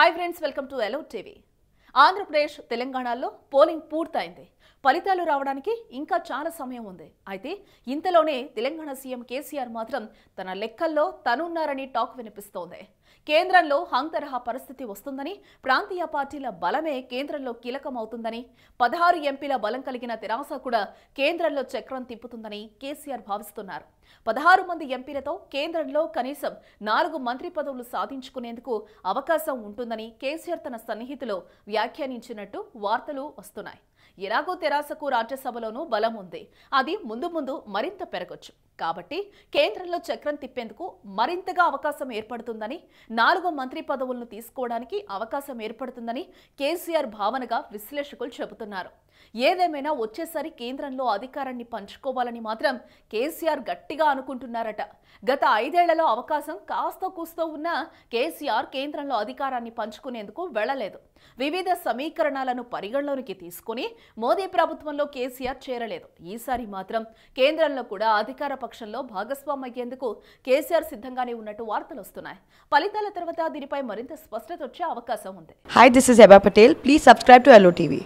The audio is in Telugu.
Hi friends welcome to allow TV Andhra Pradesh తెలంగాణలో పోలింగ్ పూర్తయింది. ఫలితాలు రావడానికి ఇంకా చాలా సమయం ఉంది. అయితే ఇంతలోనే తెలంగాణ సీఎం కేసీఆర్ మాత్రం తన లెక్కల్లో తనున్నారని టాక్ వినిపిస్తోంది. కేంద్రంలో హంగ్ తరహా పరిస్థితి వస్తుందని ప్రాంతీయ పార్టీల బలమే కేంద్రంలో కీలకమవుతుందని పదహారు ఎంపీల బలం కలిగిన తెరాస కూడా కేంద్రంలో చక్రం తిప్పుతుందని కేసీఆర్ భావిస్తున్నారు. పదహారు మంది ఎంపీలతో కేంద్రంలో కనీసం నాలుగు మంత్రి పదవులు సాధించుకునేందుకు అవకాశం ఉంటుందని కేసీఆర్ తన సన్నిహితులు వ్యాఖ్యానించినట్టు వార్తలు వస్తున్నాయి. ఎలాగో తెరాసకు రాజ్యసభలోనూ బలం ఉంది. అది ముందు ముందు మరింత పెరగొచ్చు. కాబట్టి కేంద్రంలో చక్రం తిప్పేందుకు మరింతగా అవకాశం ఏర్పడుతుందని నాలుగు మంత్రి పదవులను తీసుకోవడానికి అవకాశం ఏర్పడుతుందని కేసీఆర్ భావనగా విశ్లేషకులు చెబుతున్నారు. ఏదేమైనా వచ్చేసరి కేంద్రంలో అధికారాన్ని పంచుకోవాలని మాత్రం కేసీఆర్ గట్టిగా అనుకుంటున్నారట. గత ఐదేళ్ళలో అవకాశం కాస్త కూస్తో ఉన్న కేసీఆర్ కేంద్రంలో అధికారాన్ని పంచుకునేందుకు వెళ్ళలేదు వివిధ సమీకరణాలను పరిగణలోనికి తీసుకుని మోదీ ప్రభుత్వంలో కేసీఆర్ చేరలేదు. ఈసారి మాత్రం కేంద్రంలో కూడా అధికార పక్షంలో భాగస్వామయ్యేందుకు కేసీఆర్ సిద్ధంగానే ఉన్నట్టు వార్తలు వస్తున్నాయి. ఫలితాల తర్వాత దీనిపై మరింత స్పష్టత వచ్చే అవకాశం ఉంది. Hi this is ఎబా Patel please subscribe to to TV